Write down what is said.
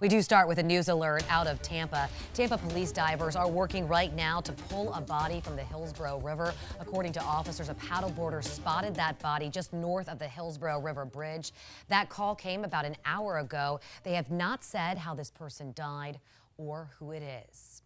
We do start with a news alert out of Tampa. Tampa police divers are working right now to pull a body from the Hillsborough River. According to officers, a paddleboarder spotted that body just north of the Hillsborough River Bridge. That call came about an hour ago. They have not said how this person died or who it is.